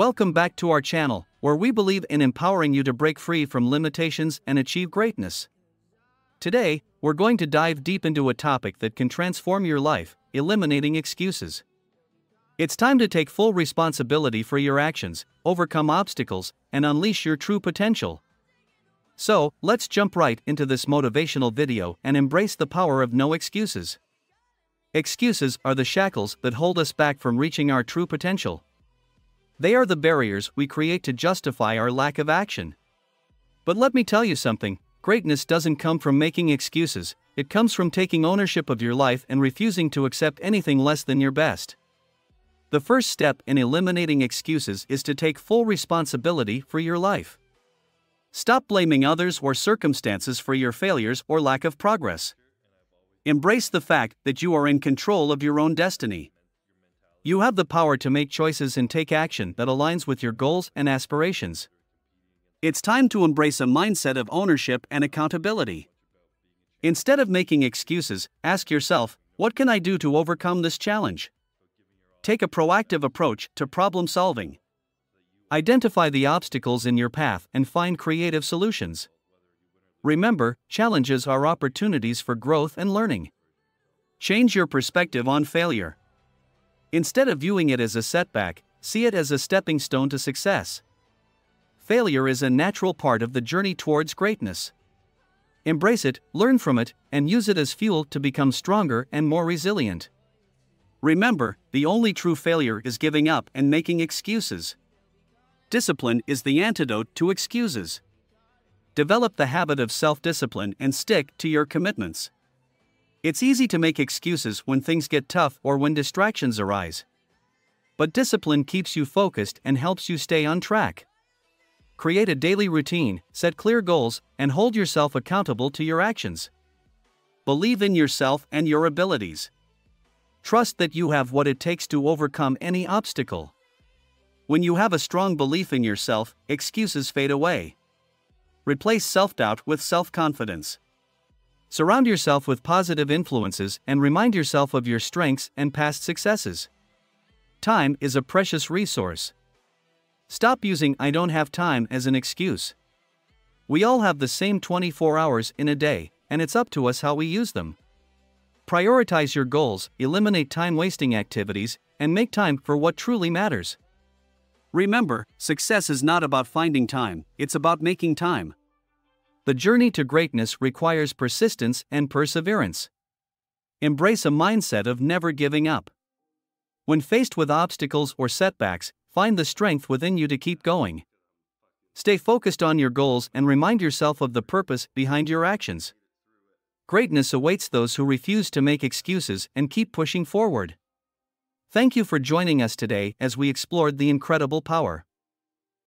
Welcome back to our channel, where we believe in empowering you to break free from limitations and achieve greatness. Today, we're going to dive deep into a topic that can transform your life eliminating excuses. It's time to take full responsibility for your actions, overcome obstacles, and unleash your true potential. So, let's jump right into this motivational video and embrace the power of no excuses. Excuses are the shackles that hold us back from reaching our true potential. They are the barriers we create to justify our lack of action. But let me tell you something greatness doesn't come from making excuses, it comes from taking ownership of your life and refusing to accept anything less than your best. The first step in eliminating excuses is to take full responsibility for your life. Stop blaming others or circumstances for your failures or lack of progress. Embrace the fact that you are in control of your own destiny. You have the power to make choices and take action that aligns with your goals and aspirations. It's time to embrace a mindset of ownership and accountability. Instead of making excuses, ask yourself, what can I do to overcome this challenge? Take a proactive approach to problem solving. Identify the obstacles in your path and find creative solutions. Remember, challenges are opportunities for growth and learning. Change your perspective on failure. Instead of viewing it as a setback, see it as a stepping stone to success. Failure is a natural part of the journey towards greatness. Embrace it, learn from it, and use it as fuel to become stronger and more resilient. Remember, the only true failure is giving up and making excuses. Discipline is the antidote to excuses. Develop the habit of self discipline and stick to your commitments. It's easy to make excuses when things get tough or when distractions arise. But discipline keeps you focused and helps you stay on track. Create a daily routine, set clear goals, and hold yourself accountable to your actions. Believe in yourself and your abilities. Trust that you have what it takes to overcome any obstacle. When you have a strong belief in yourself, excuses fade away. Replace self doubt with self confidence. Surround yourself with positive influences and remind yourself of your strengths and past successes. Time is a precious resource. Stop using I don't have time as an excuse. We all have the same 24 hours in a day, and it's up to us how we use them. Prioritize your goals, eliminate time wasting activities, and make time for what truly matters. Remember, success is not about finding time, it's about making time. The journey to greatness requires persistence and perseverance. Embrace a mindset of never giving up. When faced with obstacles or setbacks, find the strength within you to keep going. Stay focused on your goals and remind yourself of the purpose behind your actions. Greatness awaits those who refuse to make excuses and keep pushing forward. Thank you for joining us today as we explored the incredible power